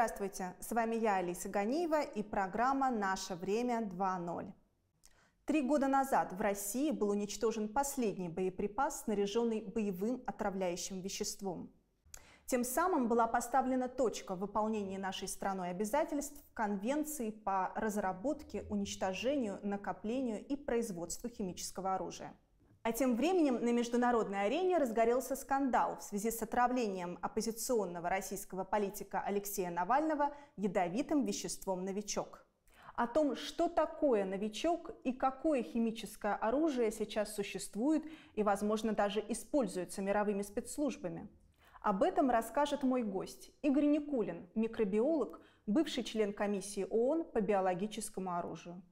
Здравствуйте, с вами я, Алиса Ганиева и программа «Наше время 2.0». Три года назад в России был уничтожен последний боеприпас, снаряженный боевым отравляющим веществом. Тем самым была поставлена точка в выполнении нашей страной обязательств Конвенции по разработке, уничтожению, накоплению и производству химического оружия. А тем временем на международной арене разгорелся скандал в связи с отравлением оппозиционного российского политика Алексея Навального ядовитым веществом «Новичок». О том, что такое «Новичок» и какое химическое оружие сейчас существует и, возможно, даже используется мировыми спецслужбами. Об этом расскажет мой гость Игорь Никулин, микробиолог, бывший член комиссии ООН по биологическому оружию.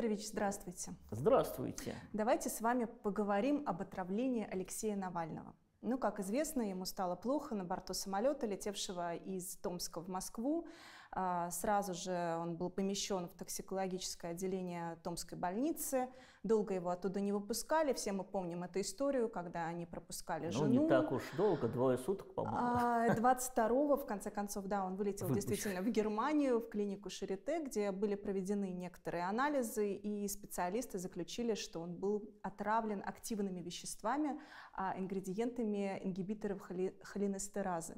Викторович, здравствуйте. Здравствуйте. Давайте с вами поговорим об отравлении Алексея Навального. Ну, как известно, ему стало плохо на борту самолета, летевшего из Томска в Москву. А, сразу же он был помещен в токсикологическое отделение Томской больницы. Долго его оттуда не выпускали. Все мы помним эту историю, когда они пропускали ну, жену. Ну, не так уж долго, двое суток, по-моему. 22-го, а, в конце концов, да, он вылетел Выпущен. действительно в Германию, в клинику Шарите, где были проведены некоторые анализы, и специалисты заключили, что он был отравлен активными веществами, а ингредиентами ингибиторов холи, холинестеразы.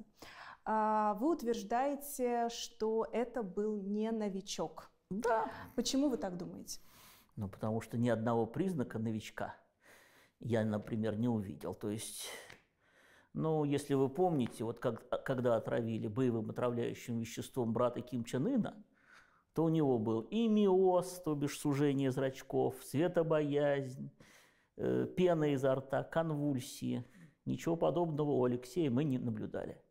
А, вы утверждаете, что это был не новичок. Да. Почему вы так думаете? Ну, потому что ни одного признака новичка я, например, не увидел. То есть, ну, если вы помните, вот как, когда отравили боевым отравляющим веществом брата Ким Чен Ына, то у него был и миоз, то бишь сужение зрачков, светобоязнь, э, пена изо рта, конвульсии – Ничего подобного у Алексея мы не наблюдали.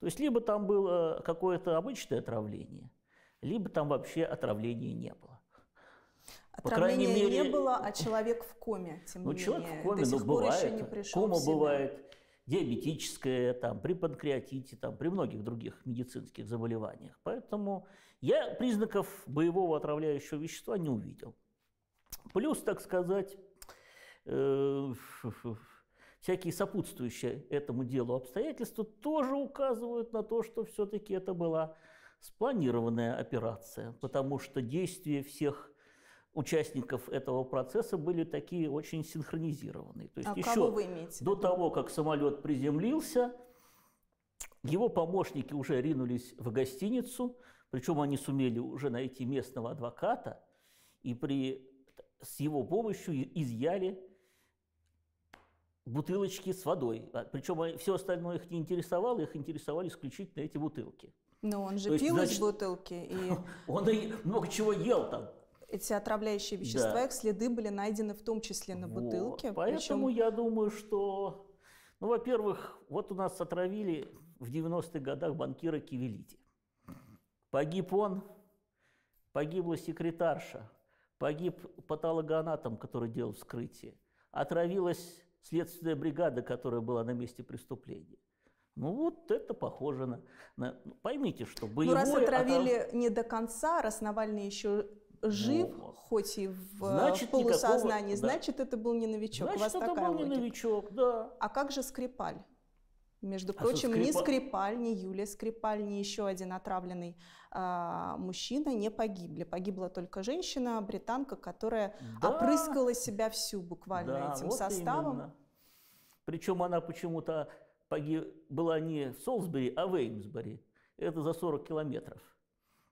То есть либо там было какое-то обычное отравление, либо там вообще отравления не было. Отравления мере, не было, а человек в коме, тем ну, не человек менее. в коме, До ну, сих пор бывает. еще не пришел Кома в себя. бывает диабетическая, там, при панкреатите, там, при многих других медицинских заболеваниях. Поэтому я признаков боевого отравляющего вещества не увидел. Плюс, так сказать, э, всякие сопутствующие этому делу обстоятельства тоже указывают на то, что все-таки это была спланированная операция, потому что действия всех участников этого процесса были такие очень синхронизированные. То есть а еще кого вы имеете до того, как самолет приземлился, его помощники уже ринулись в гостиницу, причем они сумели уже найти местного адвоката, и при, с его помощью изъяли бутылочки с водой. А, Причем все остальное их не интересовало, их интересовали исключительно эти бутылки. Но он же То пил есть, из бутылки. И... Он и много чего ел там. Эти отравляющие вещества, да. их следы были найдены в том числе на вот. бутылке. Поэтому причем... я думаю, что, ну, во-первых, вот у нас отравили в 90-х годах банкира Кивелити. Погиб он, погибла секретарша, погиб патологоанатом, который делал вскрытие. Отравилась следственная бригада, которая была на месте преступления. Ну вот это похоже на... на ну, поймите, что боевое... Ну раз отравили отрав... не до конца, раз Навальный еще жив, ну, хоть и в значит, полусознании, никакого... значит это был не новичок. Значит, У вас это такая был логика. не новичок, да. А как же Скрипаль? Между а прочим, Скрипаль... ни Скрипаль, ни Юлия Скрипаль, ни еще один отравленный а, мужчина не погибли. Погибла только женщина, британка, которая да. опрыскала себя всю буквально да, этим вот составом. Именно. Причем она почему-то погиб... была не в Солсбери, а в Эймсбери. Это за 40 километров.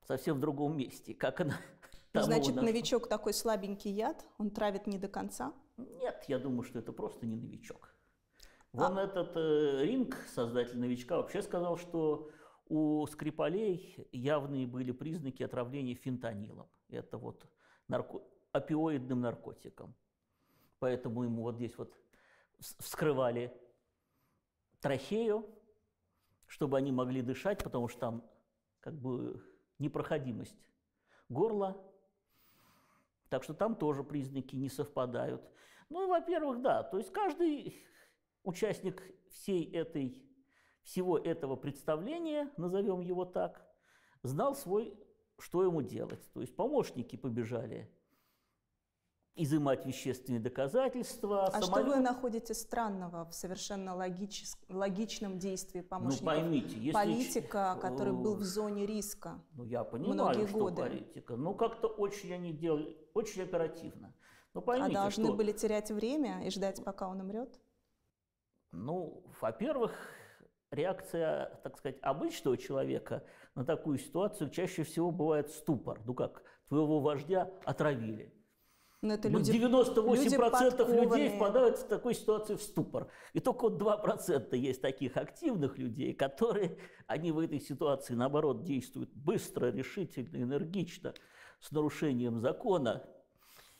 Совсем в другом месте. Как она ну, Значит, новичок такой слабенький яд, он травит не до конца? Нет, я думаю, что это просто не новичок. Вон а... этот э, Ринг, создатель новичка, вообще сказал, что у Скрипалей явные были признаки отравления фентанилом. Это вот нарко... опиоидным наркотиком. Поэтому ему вот здесь вот вскрывали трахею, чтобы они могли дышать, потому что там как бы непроходимость горла. Так что там тоже признаки не совпадают. Ну, во-первых, да, то есть каждый участник всей этой, всего этого представления, назовем его так, знал свой, что ему делать. То есть помощники побежали изымать вещественные доказательства. А самолет... что вы находите странного в совершенно логичес... логичном действии помощников? Ну, поймите, если... Политика, который был в зоне риска Ну, я понимаю, многие что годы. политика. Ну, как-то очень они делали, очень оперативно. Ну, А поймите, должны что... были терять время и ждать, пока он умрет? Ну, во-первых, реакция, так сказать, обычного человека на такую ситуацию чаще всего бывает ступор. Ну как, твоего вождя отравили. Но это Ну, люди, 98% люди людей впадают в такой ситуации в ступор. И только вот 2% есть таких активных людей, которые, они в этой ситуации, наоборот, действуют быстро, решительно, энергично, с нарушением закона.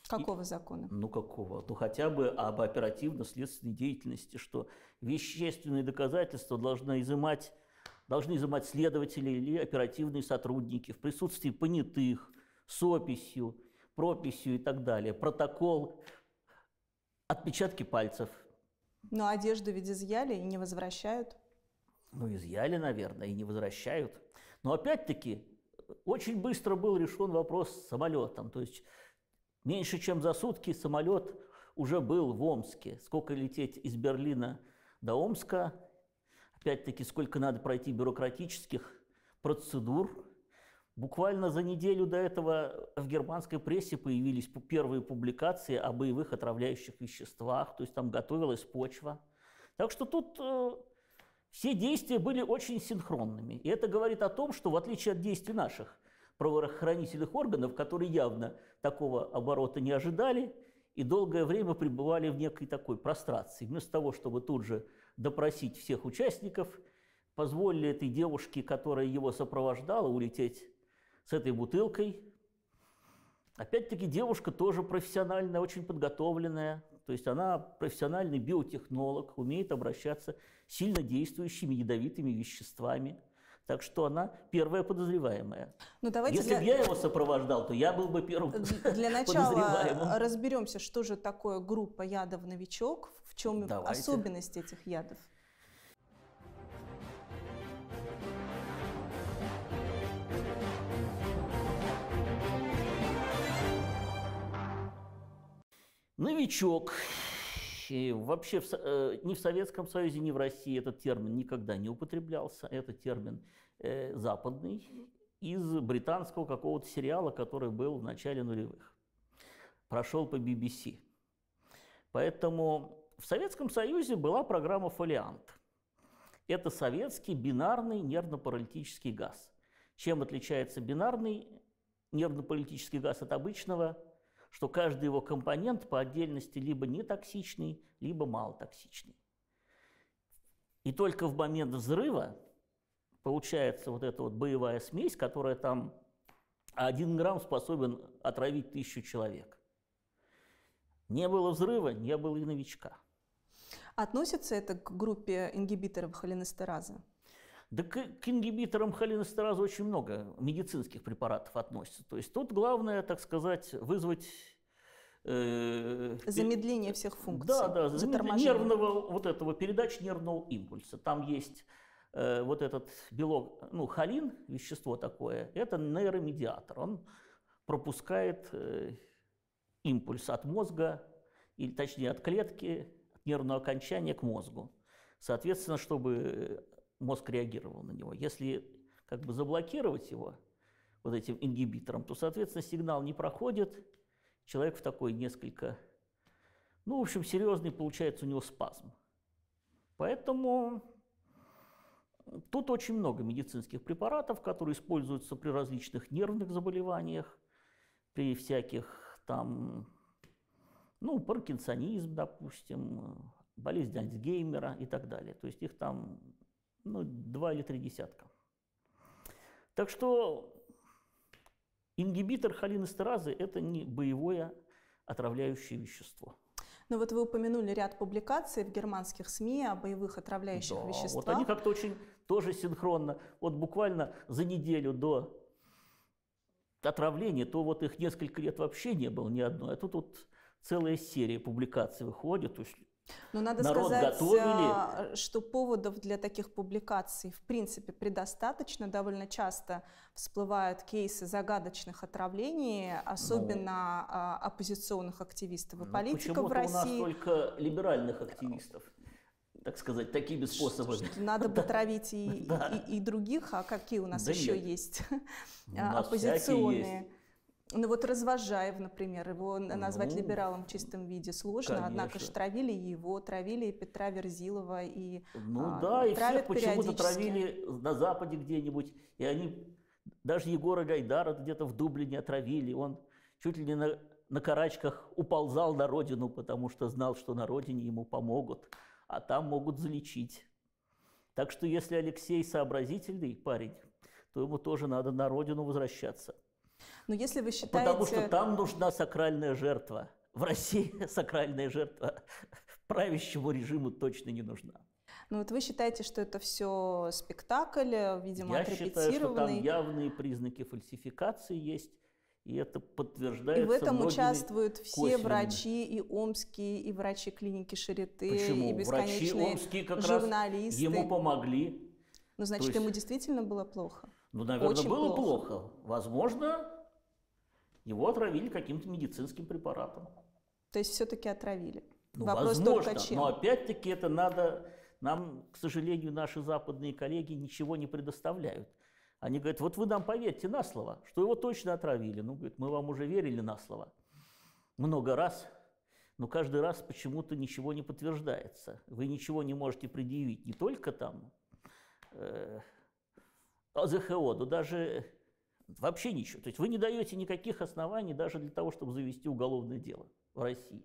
Какого закона? Ну какого? Ну хотя бы об оперативно-следственной деятельности, что вещественные доказательства должны изымать, должны изымать следователи или оперативные сотрудники в присутствии понятых, с описью, прописью и так далее. Протокол, отпечатки пальцев. Но одежду ведь изъяли и не возвращают. Ну, изъяли, наверное, и не возвращают. Но опять-таки, очень быстро был решен вопрос с самолетом. То есть меньше чем за сутки самолет уже был в Омске. Сколько лететь из Берлина до Омска, опять-таки, сколько надо пройти бюрократических процедур. Буквально за неделю до этого в германской прессе появились первые публикации о боевых отравляющих веществах, то есть там готовилась почва. Так что тут э, все действия были очень синхронными. И это говорит о том, что в отличие от действий наших правоохранительных органов, которые явно такого оборота не ожидали и долгое время пребывали в некой такой прострации, вместо того, чтобы тут же допросить всех участников, позволили этой девушке, которая его сопровождала, улететь с этой бутылкой. Опять-таки девушка тоже профессиональная, очень подготовленная. То есть она профессиональный биотехнолог, умеет обращаться с сильно действующими ядовитыми веществами. Так что она первая подозреваемая. Ну давайте Если для, бы я его сопровождал, то я был бы первым для начала разберемся, что же такое группа ядов новичок, в чем Давайте. особенность этих ядов. Новичок. И вообще в э, ни в Советском Союзе, ни в России этот термин никогда не употреблялся. Это термин э, западный из британского какого-то сериала, который был в начале нулевых. Прошел по BBC. Поэтому в Советском Союзе была программа «Фолиант». Это советский бинарный нервно-паралитический газ. Чем отличается бинарный нервно-паралитический газ от обычного? Что каждый его компонент по отдельности либо нетоксичный, либо малотоксичный. И только в момент взрыва получается вот эта вот боевая смесь, которая там один грамм способен отравить тысячу человек. Не было взрыва, не было и новичка. Относится это к группе ингибиторов холинестеразы? Да к, к ингибиторам холинестеразы очень много медицинских препаратов относится. То есть тут главное, так сказать, вызвать... э, Замедление всех функций. Да, да, заторможение. нервного вот этого, передач нервного импульса. Там есть э, вот этот белок, ну, холин, вещество такое, это нейромедиатор. Он пропускает э, импульс от мозга, или точнее от клетки, от нервного окончания к мозгу. Соответственно, чтобы мозг реагировал на него. Если как бы заблокировать его вот этим ингибитором, то, соответственно, сигнал не проходит, человек в такой несколько, ну, в общем, серьезный получается у него спазм. Поэтому тут очень много медицинских препаратов, которые используются при различных нервных заболеваниях, при всяких там, ну, паркинсонизм, допустим, болезнь Альцгеймера и так далее. То есть их там, ну, два или три десятка. Так что ингибитор холинестеразы – это не боевое отравляющее вещество. Ну вот вы упомянули ряд публикаций в германских СМИ о боевых отравляющих Да, веществах. Вот они как-то очень тоже синхронно. Вот буквально за неделю до отравления, то вот их несколько лет вообще не было ни одной. А тут вот целая серия публикаций выходит. То есть но надо Народ сказать, готовили. а, что поводов для таких публикаций в принципе предостаточно. Довольно часто всплывают кейсы загадочных отравлений, особенно а, оппозиционных активистов и Ну, политиков в почему-то у нас России. только либеральных активистов, так сказать, такими способами. Что Надо бы травить и, Да. и- и других, а какие у нас Да еще нет. есть У нас всякие оппозиционные? есть. Ну вот Развожаев, например, его н- назвать Ну, либералом в чистом виде сложно, однако же конечно. травили его, травили и Петра Верзилова, и Ну а, да, и всех почему-то травили на Западе где-нибудь, и они, даже Егора Гайдара где-то в Дублине отравили, он чуть ли не на, на карачках уползал на родину, потому что знал, что на родине ему помогут, а там могут залечить. Так что если Алексей сообразительный парень, то ему тоже надо на родину возвращаться. Но если вы считаете... Потому что там нужна сакральная жертва. В России сакральная жертва правящему режиму точно не нужна. Ну вот вы считаете, что это все спектакль, видимо, Я считаю, что там явные признаки фальсификации есть, и это и подтверждается в этом участвуют все косвенными. врачи, и омские, и врачи клиники Шарите, Почему? и Врачи бесконечные омские как раз журналисты. ему помогли. Ну, значит, есть- ему действительно было плохо. Ну, наверное, Очень было плохо. плохо. Возможно, его отравили каким-то медицинским препаратом. То есть все-таки отравили. Ну, Вопрос возможно, только чем. но опять-таки это надо... Нам, к сожалению, наши западные коллеги ничего не предоставляют. Они говорят, вот вы нам поверьте на слово, что его точно отравили. Ну, говорит, мы вам уже верили на слово много раз, но каждый раз почему-то ничего не подтверждается. Вы ничего не можете предъявить, не только там э, АЗХО, но даже вообще ничего. То есть вы не даете никаких оснований даже для того, чтобы завести уголовное дело в России.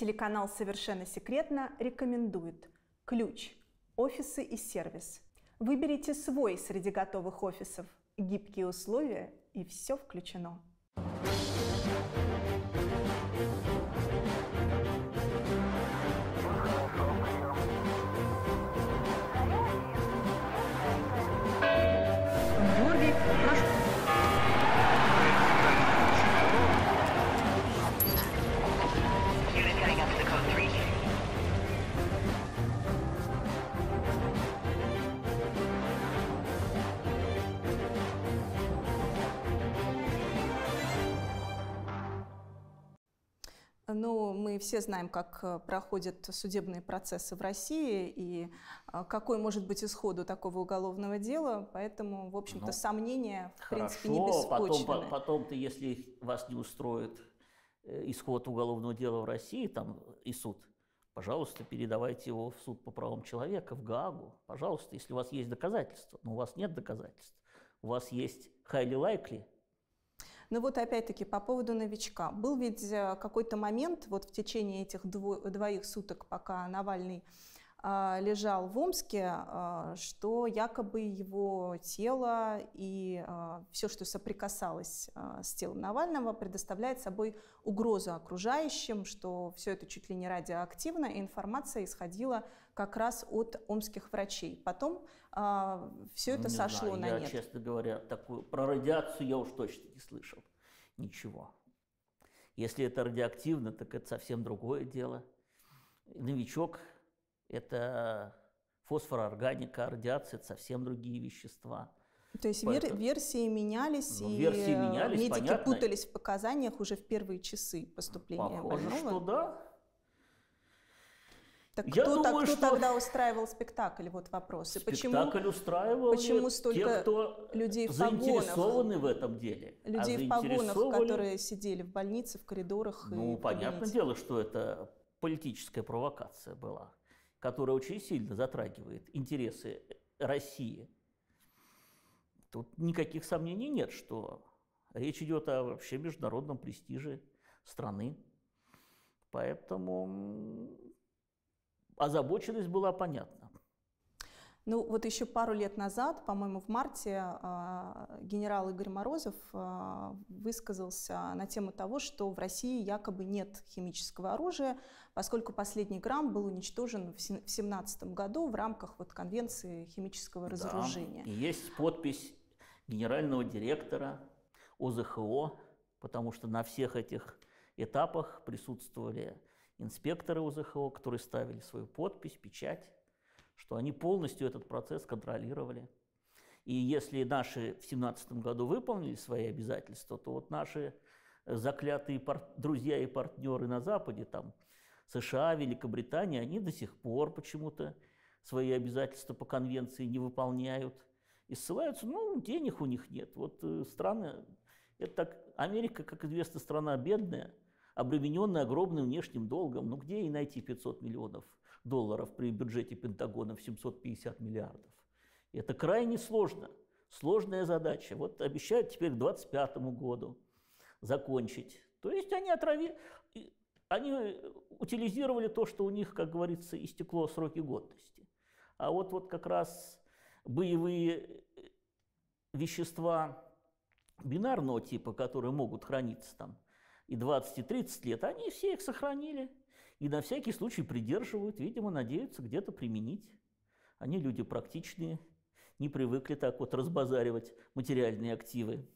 Телеканал «Совершенно секретно» рекомендует ключ, офисы и сервис. Выберите свой среди готовых офисов. Гибкие условия и все включено. Ну, мы все знаем, как э, проходят судебные процессы в России и э, какой может быть исход у такого уголовного дела, поэтому, в общем-то, Ну, сомнения, в принципе, не Хорошо, потом, беспочвенны. по- потом-то, если вас не устроит э, исход уголовного дела в России, там и суд, пожалуйста, передавайте его в суд по правам человека, в Гаагу, пожалуйста, если у вас есть доказательства. Но у вас нет доказательств. У вас есть highly likely, Ну вот опять-таки по поводу новичка. Был ведь э, какой-то момент вот в течение этих дво- двоих суток, пока Навальный лежал в Омске, а, что якобы его тело и все, что соприкасалось а, с телом Навального, предоставляет собой угрозу окружающим, что все это чуть ли не радиоактивно, и информация исходила как раз от омских врачей. Потом все это не сошло знаю, на я, нет. честно говоря, такую про радиацию я уж точно не слышал. Ничего. Если это радиоактивно, так это совсем другое дело. Новичок – это фосфороорганика, а радиация – это совсем другие вещества. То есть Поэтому- версии менялись, Ну, и версии э, менялись, медики понятно. путались в показаниях уже в первые часы поступления Похоже, больного. что да. Так Я кто, так- думаю, кто что- тогда устраивал спектакль? Вот вопрос. И почему Спектакль устраивал почему столько те, кто людей в заинтересованы в этом деле. А людей в погонах, которые сидели в больнице, в коридорах? и Ну, в понятное дело, что это политическая провокация была. Которая очень сильно затрагивает интересы России, тут никаких сомнений нет, что речь идет о вообще международном престиже страны. Поэтому озабоченность была понятна. Ну вот еще пару лет назад, по-моему, в марте а, генерал Игорь Морозов а, высказался на тему того, что в России якобы нет химического оружия, поскольку последний грамм был уничтожен в 2017 году в рамках вот конвенции химического разоружения. Да, и есть подпись генерального директора ОЗХО, потому что на всех этих этапах присутствовали инспекторы ОЗХО, которые ставили свою подпись, печать что они полностью этот процесс контролировали. И если наши в 2017 году выполнили свои обязательства, то вот наши заклятые друзья и партнеры на Западе, там США, Великобритания, они до сих пор почему-то свои обязательства по конвенции не выполняют и ссылаются, ну, денег у них нет. Вот э, страны, это так, Америка, как известно, страна бедная, обремененная огромным внешним долгом. Ну, где ей найти 500 миллионов долларов при бюджете Пентагона в 750 миллиардов. И это крайне сложно, сложная задача. Вот обещают теперь к 2025 году закончить. То есть они отравили, они утилизировали то, что у них, как говорится, истекло сроки годности. А вот, вот как раз боевые вещества бинарного типа, которые могут храниться там и 20, и 30 лет, они все их сохранили и на всякий случай придерживают, видимо, надеются где-то применить. Они люди практичные, не привыкли так вот разбазаривать материальные активы.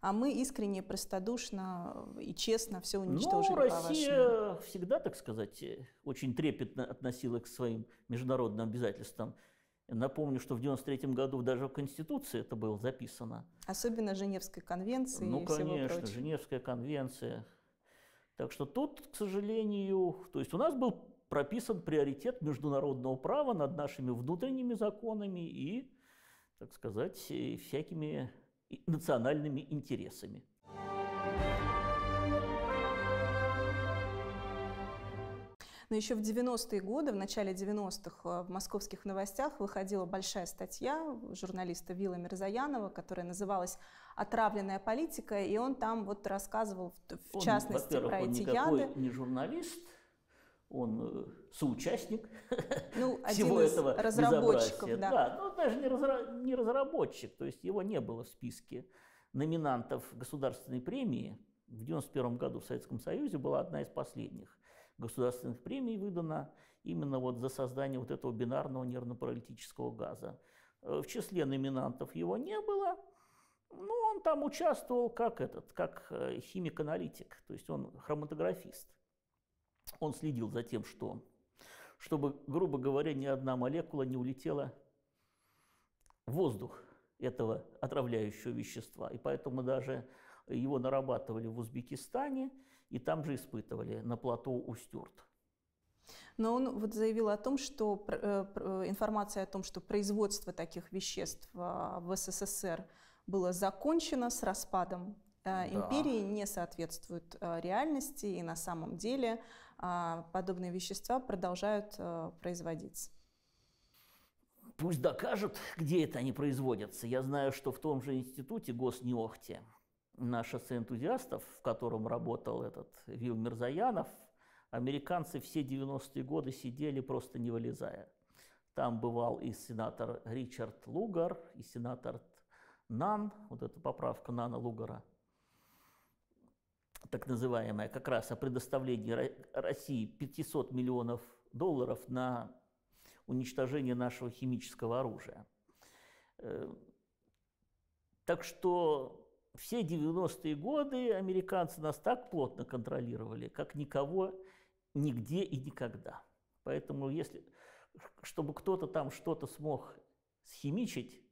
А мы искренне, простодушно и честно все уничтожили. Ну, Россия всегда, так сказать, очень трепетно относилась к своим международным обязательствам. Напомню, что в 93 году даже в Конституции это было записано. Особенно Женевской конвенции ну, и конечно, всего прочего. Женевская конвенция. Так что тут, к сожалению, то есть у нас был прописан приоритет международного права над нашими внутренними законами и, так сказать, всякими национальными интересами. Но еще в 90-е годы, в начале 90-х в московских новостях выходила большая статья журналиста Вилла Мирзаянова, которая называлась «Отравленная политика», и он там вот рассказывал в он, частности про он эти никакой яды. не журналист, он э, соучастник Ну, всего один из этого разработчиков, безобразия. да. ну даже не, разра- не разработчик, то есть его не было в списке номинантов государственной премии. В 91 году в Советском Союзе была одна из последних государственных премий выдана именно вот за создание вот этого бинарного нервно-паралитического газа. Э, В числе номинантов его не было, ну, он там участвовал как этот, как э, химик-аналитик, то есть он хроматографист. Он следил за тем, что, чтобы, грубо говоря, ни одна молекула не улетела в воздух этого отравляющего вещества. И поэтому даже его нарабатывали в Узбекистане и там же испытывали на плато Устюрт. Но он вот заявил о том, что э, э, информация о том, что производство таких веществ а, в СССР было закончено с распадом э, империи, не соответствует реальности, и на самом деле а, подобные вещества продолжают производиться. Пусть докажут, где это они производятся. Я знаю, что в том же институте Госнеохте наш ассоциация энтузиастов, в котором работал этот Вил Мирзаянов, американцы все 90-е годы сидели просто не вылезая. Там бывал и сенатор Ричард Лугар, и сенатор Нан, вот эта поправка Нана Лугара, так называемая, как раз о предоставлении Ро- России 500 миллионов долларов на уничтожение нашего химического оружия. Э, Так что все 90-е годы американцы нас так плотно контролировали, как никого нигде и никогда. Поэтому если, чтобы кто-то там что-то смог схимичить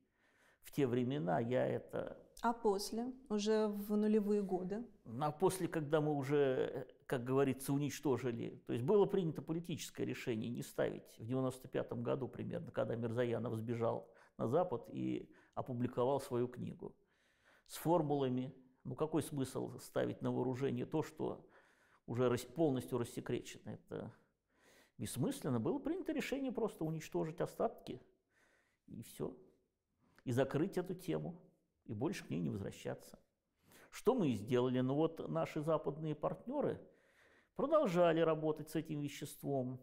в те времена, я это... А после, уже в нулевые годы, А после, когда мы уже, как говорится, уничтожили, то есть было принято политическое решение не ставить в 95 году примерно, когда Мирзаянов сбежал на Запад и опубликовал свою книгу с формулами. Ну какой смысл ставить на вооружение то, что уже полностью рассекречено? Это бессмысленно. Было принято решение просто уничтожить остатки и все. И закрыть эту тему, и больше к ней не возвращаться. Что мы и сделали? Ну вот наши западные партнеры продолжали работать с этим веществом.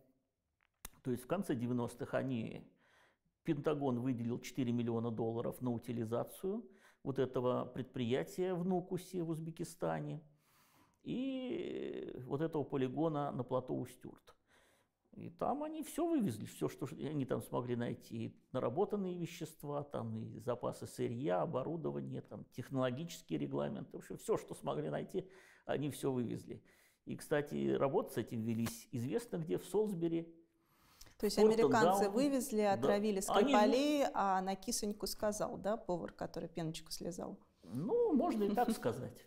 То есть в конце 90-х они, Пентагон выделил 4 миллиона долларов на утилизацию вот этого предприятия в Нукусе в Узбекистане и вот этого полигона на плато Устюрт. И там они все вывезли, все, что они там смогли найти. И наработанные вещества, там и запасы сырья, оборудование, там технологические регламенты. В общем, все, что смогли найти, они все вывезли. И, кстати, работы с этим велись известно где, в Солсбери. То есть Портон американцы Даун. вывезли, Да. отравили Они- Скрипалей, а на кисоньку сказал, да, повар, который пеночку слезал. Ну, можно и так сказать.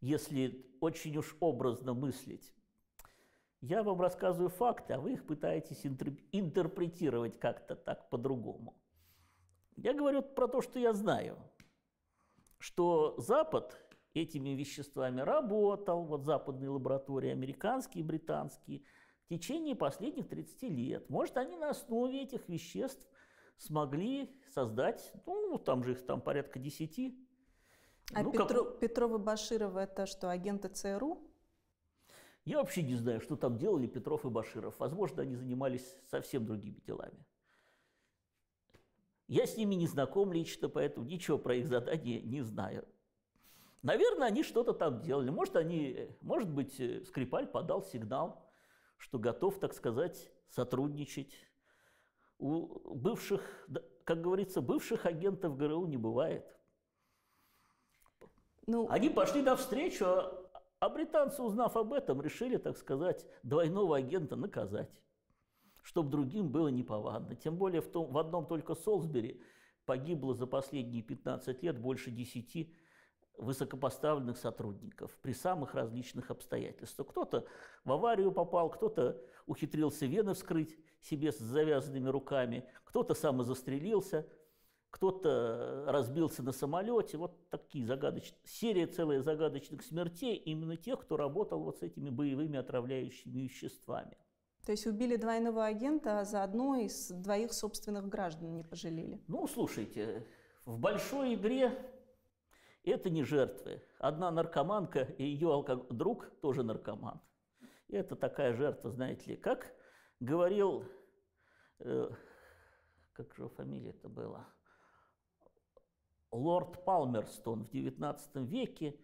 Если очень уж образно мыслить. Я вам рассказываю факты, а вы их пытаетесь интер- интерпретировать как-то так по-другому. Я говорю про то, что я знаю. Что Запад этими веществами работал, вот западные лаборатории, американские, британские, течение последних 30 лет. Может, они на основе этих веществ смогли создать, ну, там же их там порядка 10, А ну, как- Петро- Петров и Баширов это что, агенты ЦРУ? Я вообще не знаю, что там делали Петров и Баширов. Возможно, они занимались совсем другими делами. Я с ними не знаком лично, поэтому ничего про их задание не знаю. Наверное, они что-то там делали. Может, они, может быть, э, Скрипаль подал сигнал, что готов, так сказать, сотрудничать. У бывших, как говорится, бывших агентов ГРУ не бывает. Ну, Они пошли навстречу, а, а британцы, узнав об этом, решили, так сказать, двойного агента наказать, чтобы другим было неповадно. Тем более в, том, в одном только Солсбери погибло за последние 15 лет больше 10 высокопоставленных сотрудников при самых различных обстоятельствах. Кто-то в аварию попал, кто-то ухитрился вены вскрыть себе с завязанными руками, кто-то самозастрелился, кто-то разбился на самолете. Вот такие загадочные, серия целая загадочных смертей именно тех, кто работал вот с этими боевыми отравляющими веществами. то есть убили двойного агента, а заодно и с двоих собственных граждан не пожалели. Ну, слушайте, в большой игре это не жертвы. Одна наркоманка и ее алко- друг тоже наркоман. И это такая жертва, знаете ли. Как говорил, э, как же его фамилия-то была, лорд Палмерстон в XIX веке,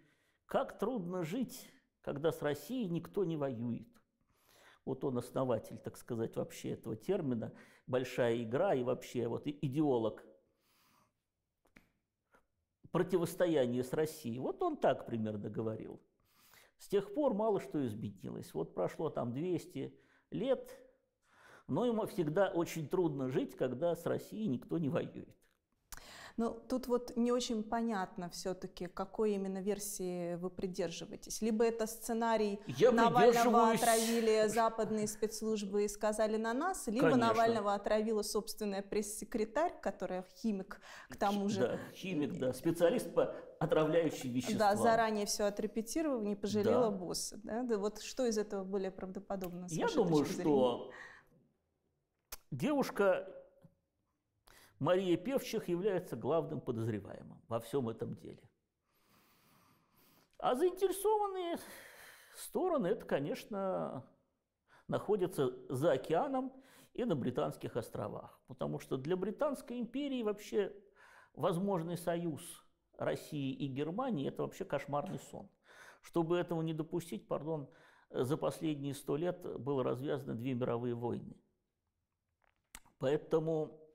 как трудно жить, когда с Россией никто не воюет. Вот он основатель, так сказать, вообще этого термина «большая игра» и вообще вот идеолог противостояния с Россией. Вот он так примерно говорил. С тех пор мало что изменилось. Вот прошло там 200 лет, но ему всегда очень трудно жить, когда с Россией никто не воюет. Но тут вот не очень понятно все-таки, какой именно версии вы придерживаетесь. Либо это сценарий Я Навального отравили западные спецслужбы и сказали на нас, либо Конечно. Навального отравила собственная пресс-секретарь, которая химик, к тому же. Да, химик, да, специалист по отравляющим веществам. Да, заранее все отрепетировав, не пожалела Да. босса. Да? Да вот что из этого более правдоподобно? Я думаю, что девушка Мария Певчих является главным подозреваемым во всем этом деле. А заинтересованные стороны, это, конечно, находятся за океаном и на Британских островах. Потому что для Британской империи вообще возможный союз России и Германии – это вообще кошмарный сон. Чтобы этого не допустить, пардон, за последние сто лет было развязано две мировые войны. Поэтому,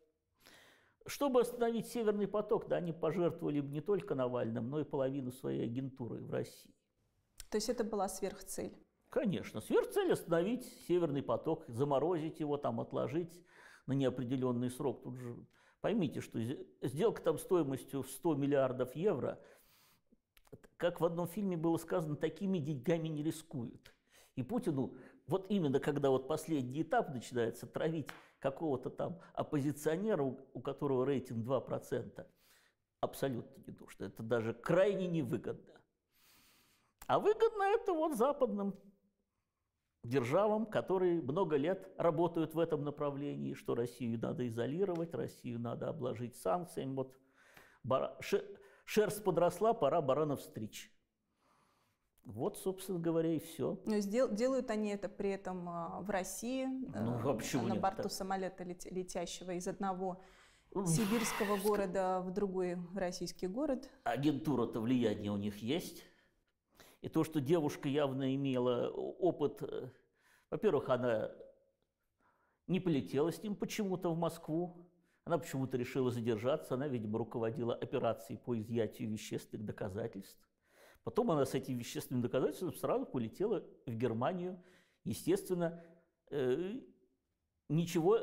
чтобы остановить Северный поток, да, они пожертвовали бы не только Навальным, но и половину своей агентуры в России. То есть это была сверхцель. Конечно, сверхцель остановить Северный поток, заморозить его, там, отложить на неопределенный срок. Тут же поймите, что сделка там стоимостью в 100 миллиардов евро, как в одном фильме было сказано, такими деньгами не рискуют. И Путину, вот именно когда вот последний этап начинается, травить какого-то там оппозиционера, у, которого рейтинг 2%, абсолютно не нужно. Это даже крайне невыгодно. А выгодно это вот западным державам, которые много лет работают в этом направлении, что Россию надо изолировать, Россию надо обложить санкциями. Вот бара- ше- шерсть подросла, пора баранов стричь. Вот, собственно говоря, и все. Но сдел- делают они это при этом а, в России, Ну, э, почему на нет, борту да? самолета, лет- летящего из одного сибирского города в другой российский город. Агентура-то влияние у них есть. И то, что девушка явно имела опыт, э, во-первых, она не полетела с ним почему-то в Москву, она почему-то решила задержаться, она, видимо, руководила операцией по изъятию вещественных доказательств. Потом она с этим вещественным доказательством сразу полетела в Германию. Естественно, э, ничего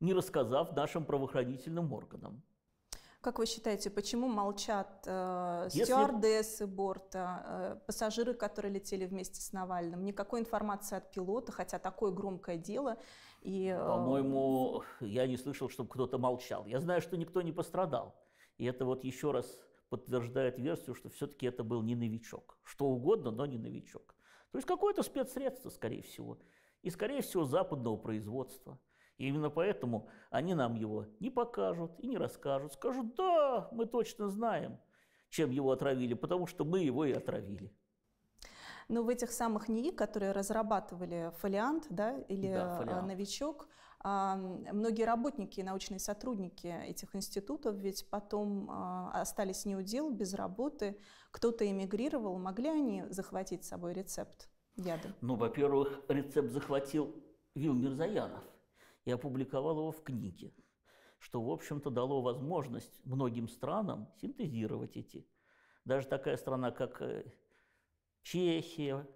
не рассказав нашим правоохранительным органам. Как вы считаете, почему молчат э, Если- стюардессы борта, э, пассажиры, которые летели вместе с Навальным? Никакой информации от пилота, хотя такое громкое дело. И, э, По-моему, я не слышал, чтобы кто-то молчал. Я знаю, что никто не пострадал. И это вот еще раз подтверждает версию, что все-таки это был не новичок. Что угодно, но не новичок. То есть какое-то спецсредство, скорее всего. И, скорее всего, западного производства. И именно поэтому они нам его не покажут и не расскажут. Скажут, да, мы точно знаем, чем его отравили, потому что мы его и отравили. Но в этих самых НИИ, которые разрабатывали фолиант да, или Да, э, фолиант. новичок, а, многие работники, научные сотрудники этих институтов ведь потом а, остались не у дел, без работы. Кто-то эмигрировал. Могли они захватить с собой рецепт яда? Ну, во-первых, рецепт захватил Вил Мирзаянов и опубликовал его в книге, что, в общем-то, дало возможность многим странам синтезировать эти. Даже такая страна, как э, Чехия,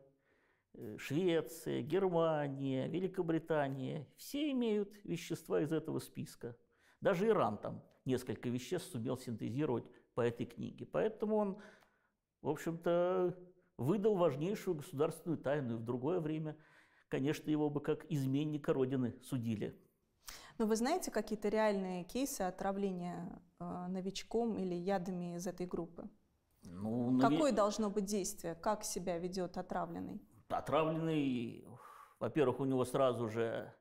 э, Швеция, Германия, Великобритания, все имеют вещества из этого списка. Даже Иран там несколько веществ сумел синтезировать по этой книге. Поэтому он, в общем-то, выдал важнейшую государственную тайну. И в другое время, конечно, его бы как изменника Родины судили. Но вы знаете какие-то реальные кейсы отравления э, новичком или ядами из этой группы? Ну, нави- Какое должно быть действие? Как себя ведет отравленный? Отравленный, во-первых, у него сразу же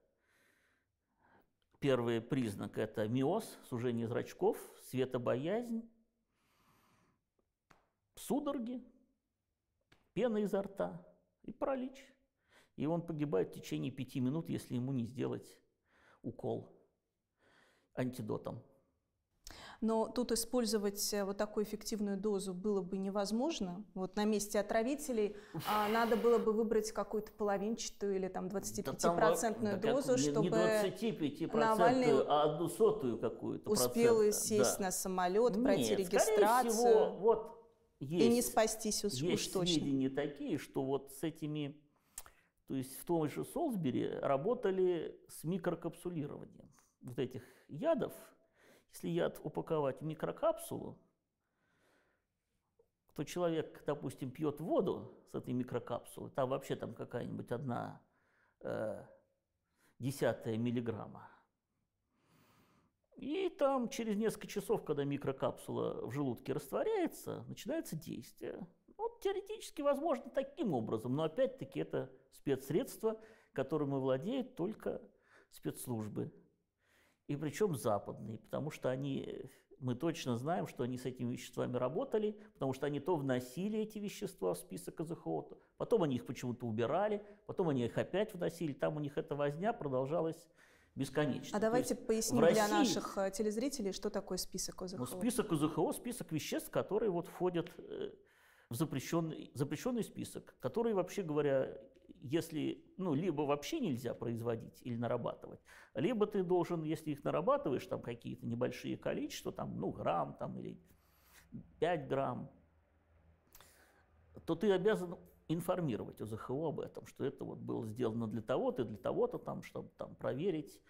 первый признак – это миоз, сужение зрачков, светобоязнь, судороги, пена изо рта и паралич. И он погибает в течение пяти минут, если ему не сделать укол антидотом. Но тут использовать э, вот такую эффективную дозу было бы невозможно. Вот на месте отравителей а, надо было бы выбрать какую-то половинчатую или там 25-процентную Да как, дозу, не- чтобы Не 25 Навальный а одну сотую какую-то успел процента, сесть да. на самолет, пройти Нет, регистрацию Скорее всего, вот есть, и не спастись уж, уж есть точно. сведения такие, что вот с этими, то есть в том же Солсбери работали с микрокапсулированием вот этих ядов. Если яд упаковать в микрокапсулу, то человек, допустим, пьет воду с этой микрокапсулы, там вообще там какая-нибудь одна э, десятая миллиграмма. И там через несколько часов, когда микрокапсула в желудке растворяется, начинается действие. Вот теоретически возможно таким образом, но опять-таки это спецсредство, которым владеют только спецслужбы. И причем западные, потому что они, мы точно знаем, что они с этими веществами работали, потому что они то вносили эти вещества в список АЗХО, потом они их почему-то убирали, потом они их опять вносили, там у них эта возня продолжалась бесконечно. А давайте поясним в для России- наших э, телезрителей, что такое список ОЗХО. ну, список УЗХО, список веществ, которые вот входят э, в запрещенный, запрещенный список, которые, вообще говоря, если, ну, либо вообще нельзя производить или нарабатывать, либо ты должен, если их нарабатываешь, там какие-то небольшие количества, там, ну, грамм там, или 5 грамм, то ты обязан информировать ОЗХО об этом, что это вот было сделано для того-то для того-то, там, чтобы там, проверить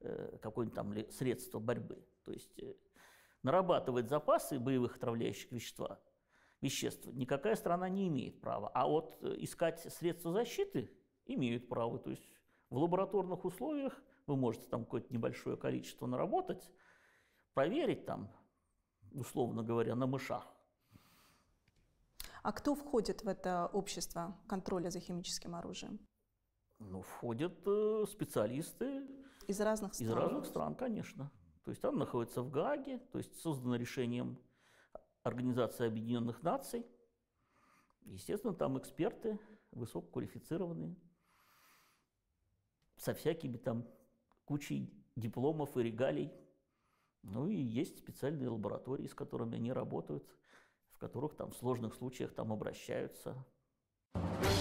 э, какое-нибудь там средство борьбы. То есть э, нарабатывать запасы боевых отравляющих вещества, веществ никакая страна не имеет права. А вот э, искать средства защиты имеют право. То есть в лабораторных условиях вы можете там какое-то небольшое количество наработать, проверить там, условно говоря, на мышах. А кто входит в это общество контроля за химическим оружием? Ну, входят э, специалисты Из разных стран? из разных стран, конечно. То есть там находится в Гааге, то есть создано решением Организации Объединенных Наций. Естественно, там эксперты высококвалифицированные, со всякими там кучей дипломов и регалий. Ну и есть специальные лаборатории, с которыми они работают, в которых там в сложных случаях там обращаются. Unit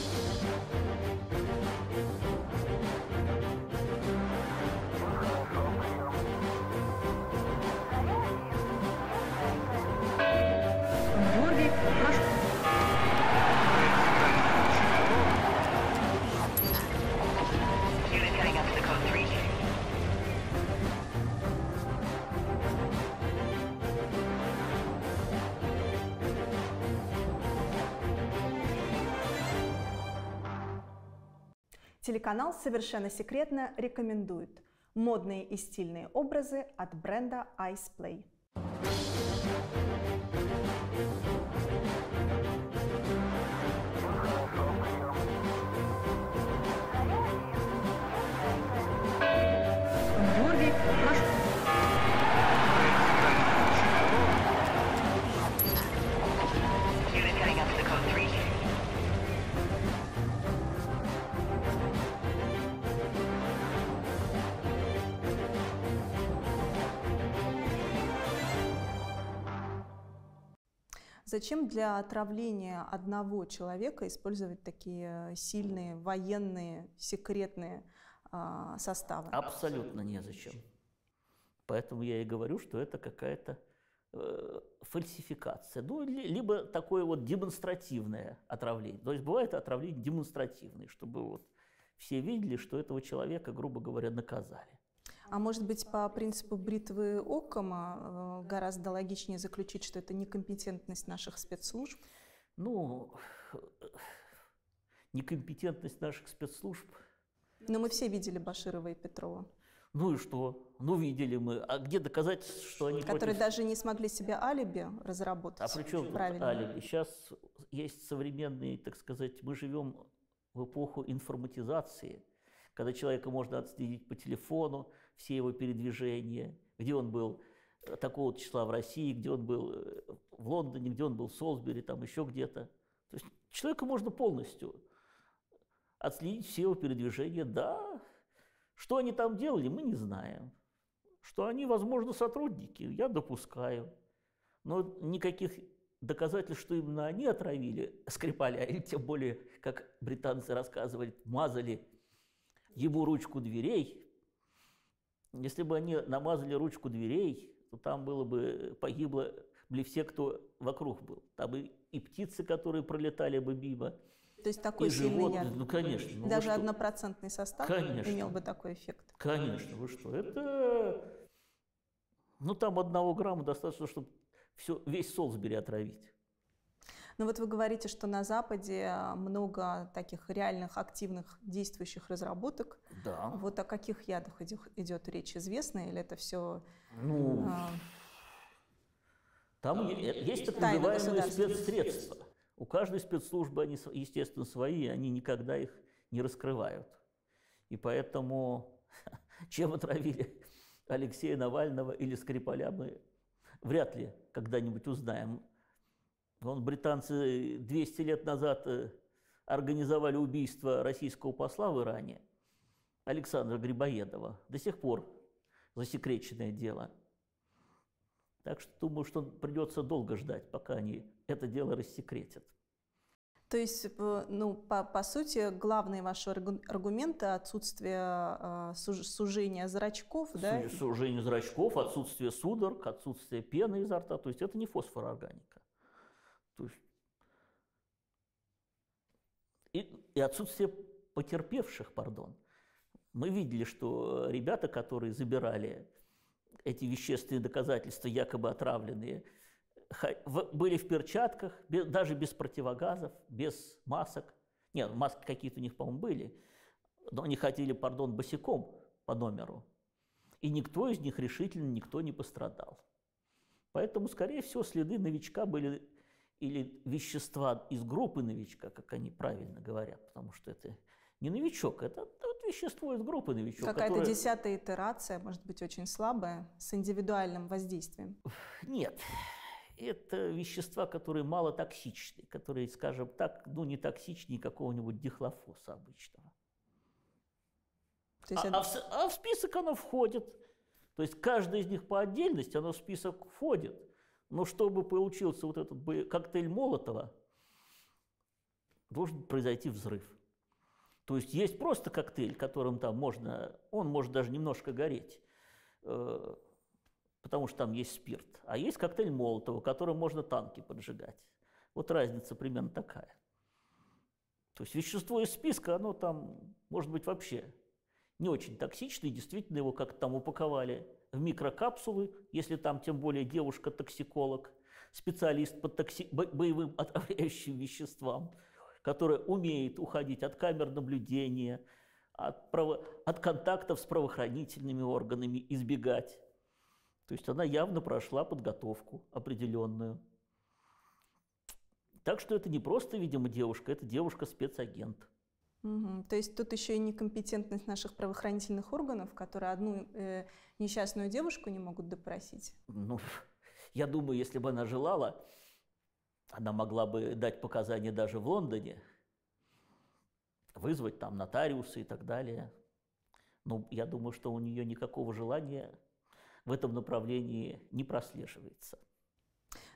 Телеканал «Совершенно секретно» рекомендует модные и стильные образы от бренда Ice Play. Зачем для отравления одного человека использовать такие сильные военные секретные а, составы? Абсолютно незачем. Поэтому я и говорю, что это какая-то э, фальсификация. Ну, ли- либо такое вот демонстративное отравление. То есть бывает отравление демонстративное, чтобы вот все видели, что этого человека, грубо говоря, наказали. А может быть, по принципу бритвы Оккама э, гораздо логичнее заключить, что это некомпетентность наших спецслужб? Ну, некомпетентность наших спецслужб. Но мы все видели Баширова и Петрова, Ну и что? Ну, видели мы. А где доказательства, что они которые против- даже не смогли себе алиби разработать. А при чем тут правильно? алиби? Сейчас есть современные, так сказать, мы живем в эпоху информатизации, когда человека можно отследить по телефону, все его передвижения, где он был э, такого числа в России, где он был э, в Лондоне, где он был в Солсбери, там еще где-то. То есть человека можно полностью отследить все его передвижения. Да, что они там делали, мы не знаем. Что они, возможно, сотрудники, я допускаю. Но никаких доказательств, что именно они отравили Скрипаля, или тем более, как британцы рассказывали, мазали ему ручку дверей. Если бы они намазали ручку дверей, то там было бы, погибло бы все, кто вокруг был. Там и, и птицы, которые пролетали бы мимо, То есть такой и сильный животные. яд. Ну, конечно. ну Даже однопроцентный состав Конечно. имел бы такой эффект. Конечно, вы что? Это, ну там одного грамма достаточно, чтобы все, весь Солсбери отравить. Но вот вы говорите, что на Западе а, много таких реальных активных действующих разработок. Да. Вот о каких ядах идет, идет речь? Известно или это все Ну, там е- э, есть так называемые спецсредства. У каждой спецслужбы они, естественно, свои, они никогда их не раскрывают. И поэтому, чем отравили Алексея Навального или Скрипаля, мы вряд ли когда-нибудь узнаем. Вон британцы 200 лет назад э, организовали убийство российского посла в Иране, Александра Грибоедова. До сих пор засекреченное дело. Так что думаю, что придется долго ждать, пока они это дело рассекретят. То есть, э, ну, по, по сути, главные ваши аргу- аргументы отсутствие э, суж- сужения зрачков, да? Су- Сужение зрачков, отсутствие судорог, отсутствие пены изо рта. То есть это не фосфорорганика. То есть и, и отсутствие потерпевших, пардон. Мы видели, что ребята, которые забирали эти вещественные доказательства, якобы отравленные, были в перчатках, даже без противогазов, без масок. Нет, маски какие-то у них, по-моему, были, но они ходили, пардон, босиком по номеру. И никто из них решительно, никто не пострадал. Поэтому, скорее всего, следы новичка были или вещества из группы новичка, как они правильно говорят, потому что это не новичок, это вот вещество из группы новичок. Какая-то которое- десятая итерация, может быть, очень слабая, с индивидуальным воздействием. Нет, это вещества, которые малотоксичны, которые, скажем так, ну не токсичнее какого-нибудь дихлофоса обычного. То есть А, это- а в, а в список оно входит. То есть каждый из них по отдельности, оно в список входит. Но чтобы получился вот этот коктейль Молотова, должен произойти взрыв. То есть есть просто коктейль, которым там можно, он может даже немножко гореть, э, потому что там есть спирт. А есть коктейль Молотова, которым можно танки поджигать. Вот разница примерно такая. То есть вещество из списка, оно там может быть вообще не очень токсичный, действительно его как-то там упаковали в микрокапсулы, если там тем более девушка-токсиколог, специалист по токси- бо- боевым отравляющим веществам, которая умеет уходить от камер наблюдения, от, право- от контактов с правоохранительными органами, избегать. То есть она явно прошла подготовку определенную. Так что это не просто, видимо, девушка, это девушка-спецагент. Мгм. То есть тут еще и некомпетентность наших правоохранительных органов, которые одну э, несчастную девушку не могут допросить. Ну, я думаю, если бы она желала, она могла бы дать показания даже в Лондоне, вызвать там нотариуса и так далее. Ну, я думаю, что у нее никакого желания в этом направлении не прослеживается.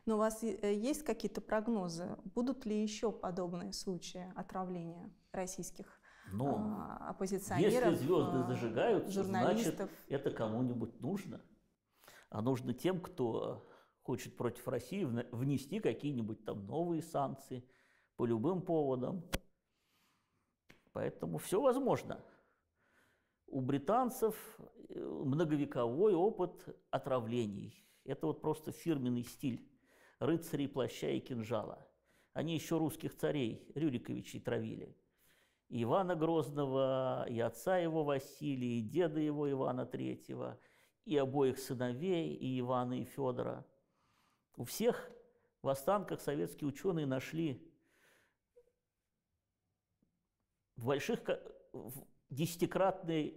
Но у вас э, есть какие-то прогнозы? Будут ли еще подобные случаи отравления российских Ну, а, оппозиционеров, если звезды а, зажигаются, значит, это кому-нибудь нужно. А нужно тем, кто хочет против России внести какие-нибудь там новые санкции по любым поводам. Поэтому все возможно. У британцев э, многовековой опыт отравлений. Это вот просто фирменный стиль рыцарей плаща и кинжала. Они еще русских царей Рюриковичей травили. И Ивана Грозного, и отца его Василия, и деда его Ивана Третьего, и обоих сыновей, и Ивана, и Федора. У всех в останках советские ученые нашли в больших, десятикратное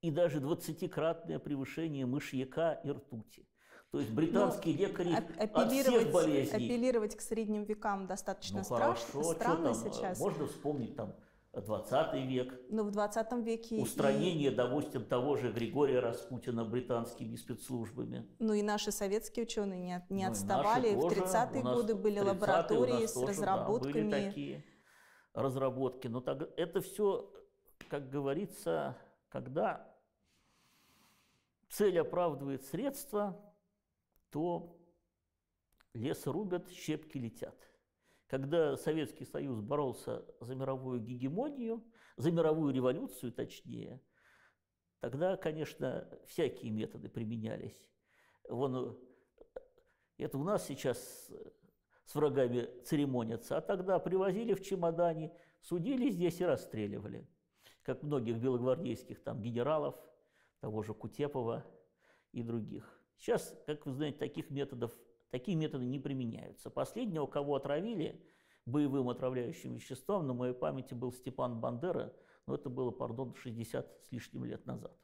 и даже двадцатикратное превышение мышьяка и ртути. То есть британские лекари Ап- от всех болезней апеллировать к средним векам достаточно ну, страшно, хорошо, странно там, э, сейчас. Можно вспомнить там 20 век, Но в 20 веке и- устранение, допустим, того же Григория Распутина британскими спецслужбами. ну и наши советские ученые не, не Ну, и отставали. в тоже. 30-е У нас годы были 30-е у лаборатории нас с тоже, да, разработками. были такие разработки. Но так, это все, как говорится, когда цель оправдывает средства, то лес рубят, щепки летят. Когда Советский Союз боролся за мировую гегемонию, за мировую революцию точнее, тогда, конечно, всякие методы применялись. Вон, э, это у нас сейчас с врагами церемонятся, а тогда привозили в чемодане, судили здесь и расстреливали. Как многих белогвардейских там генералов, того же Кутепова и других. Сейчас, как вы знаете, таких методов, такие методы не применяются. Последнего, кого отравили боевым отравляющим веществом, на моей памяти был Степан Бандера, но это было, пардон, 60 с лишним лет назад.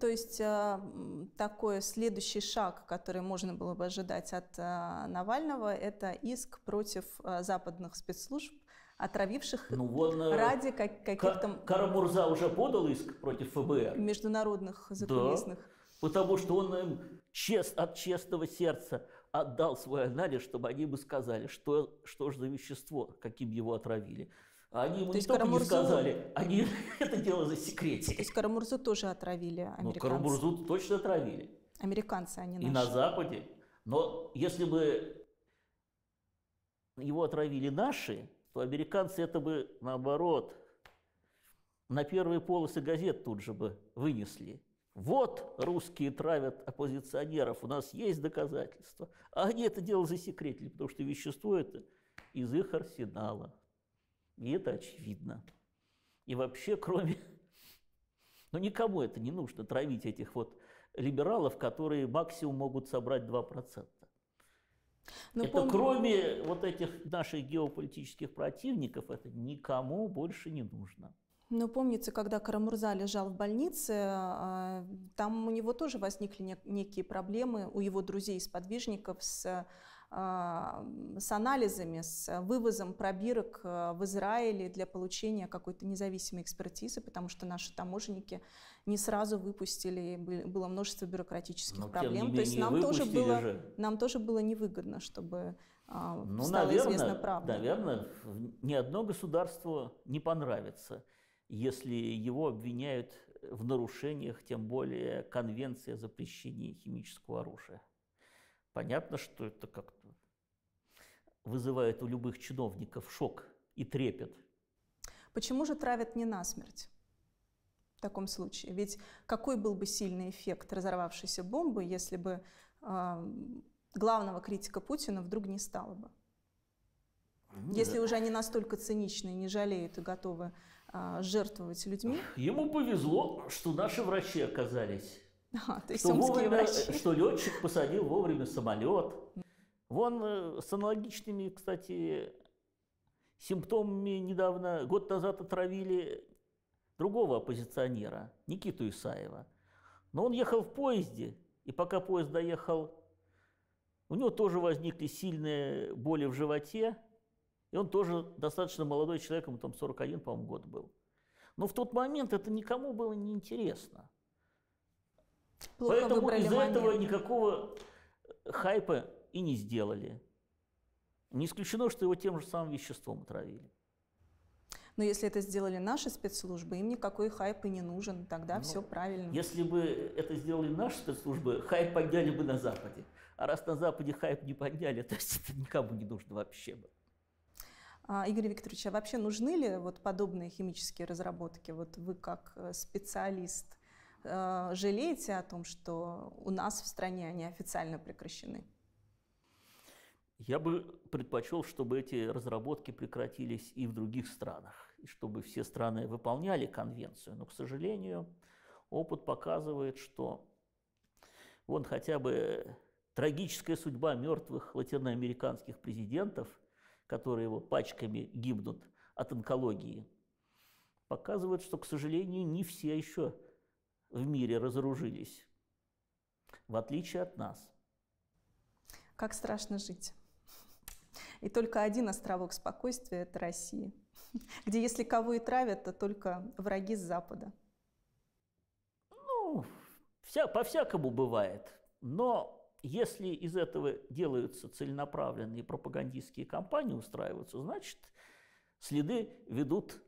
То есть м, такой следующий шаг, который можно было бы ожидать от а, Навального, это иск против а, западных спецслужб, отравивших Ну, вон, э, ради как- Ка- каких-то Карамурза уже подал иск против ФБР. международных закулисных. Потому что он им чест, от честного сердца отдал свой анализ, чтобы они бы сказали, что, что же за вещество, каким его отравили. А они ему То не есть только не Карамурзу- сказали, они это дело То засекретили. есть Карамурзу тоже отравили Ну, американцы. Карамурзу точно отравили. Американцы, они И на Западе. Но если бы его отравили наши, то американцы это бы, наоборот, на первые полосы газет тут же бы вынесли. Вот русские травят оппозиционеров, у нас есть доказательства. А они это дело засекретили, потому что вещество это из их арсенала. И это очевидно. И вообще, кроме... Ну, никому это не нужно, травить этих вот либералов, которые максимум могут собрать 2%. Но это пом- кроме вот этих наших геополитических противников, это никому больше не нужно. Но помнится, когда Карамурза лежал в больнице, а, там у него тоже возникли нек- некие проблемы у его друзей-сподвижников с, а, с анализами, с вывозом пробирок а, в Израиле для получения какой-то независимой экспертизы, потому что наши таможенники не сразу выпустили, было множество бюрократических Но, проблем. не То есть менее, нам тоже, было, же. нам тоже было невыгодно, чтобы а, Ну, известна наверное, правда. наверное, ни одно государство не понравится, если его обвиняют в нарушениях, тем более Конвенции о запрещении химического оружия. Понятно, что это как-то вызывает у любых чиновников шок и трепет. Почему же травят не насмерть в таком случае? Ведь какой был бы сильный эффект разорвавшейся бомбы, если бы а, главного критика Путина вдруг не стало бы? Если уже они настолько циничны, не жалеют и готовы а, жертвовать людьми, Ему повезло, что наши врачи оказались а, то есть что, вовремя- врачи. что летчик посадил вовремя самолет. Вон э, с аналогичными, кстати, симптомами недавно, год назад отравили другого оппозиционера, Никиту Исаева. Но он ехал в поезде, и пока поезд доехал, у него тоже возникли сильные боли в животе, и он тоже достаточно молодой человек, ему там 41, по-моему, год был. Но в тот момент это никому было не интересно. Плохо Поэтому из-за этого никакого хайпа и не сделали. Не исключено, что его тем же самым веществом отравили. Но если это сделали наши спецслужбы, им никакой хайп и не нужен, тогда Ну, все правильно. Если бы это сделали наши спецслужбы, хайп подняли бы на Западе. А раз на Западе хайп не подняли, то есть это никому не нужно вообще бы. А, Игорь Викторович, а вообще нужны ли вот подобные химические разработки? Вот вы как э, специалист э, жалеете о том, что у нас в стране они официально прекращены? Я бы предпочел, чтобы эти разработки прекратились и в других странах, и чтобы все страны выполняли конвенцию. Но, к сожалению, опыт показывает, что вон хотя бы трагическая судьба мертвых латиноамериканских президентов, которые вот пачками гибнут от онкологии, показывает, что, к сожалению, не все еще в мире разоружились, в отличие от нас. Как страшно жить. И только один островок спокойствия – это Россия, где если кого и травят, то только враги с Запада. Ну, вся, по-всякому бывает. Но если из этого делаются целенаправленные пропагандистские кампании, устраиваются, значит, следы ведут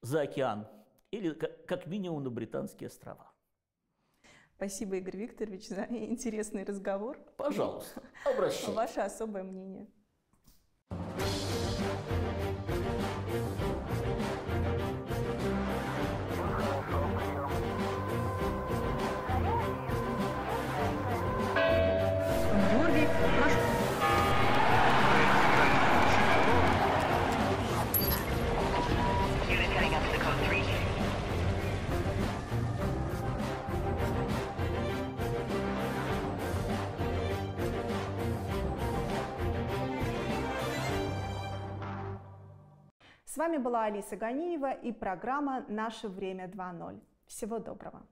за океан или ка- как минимум на Британские острова. Спасибо, Игорь Викторович, за интересный разговор. Пожалуйста, обращайтесь. Ваше особое мнение. Вами была Алиса Ганиева и программа «Наше время 2.0». Всего доброго.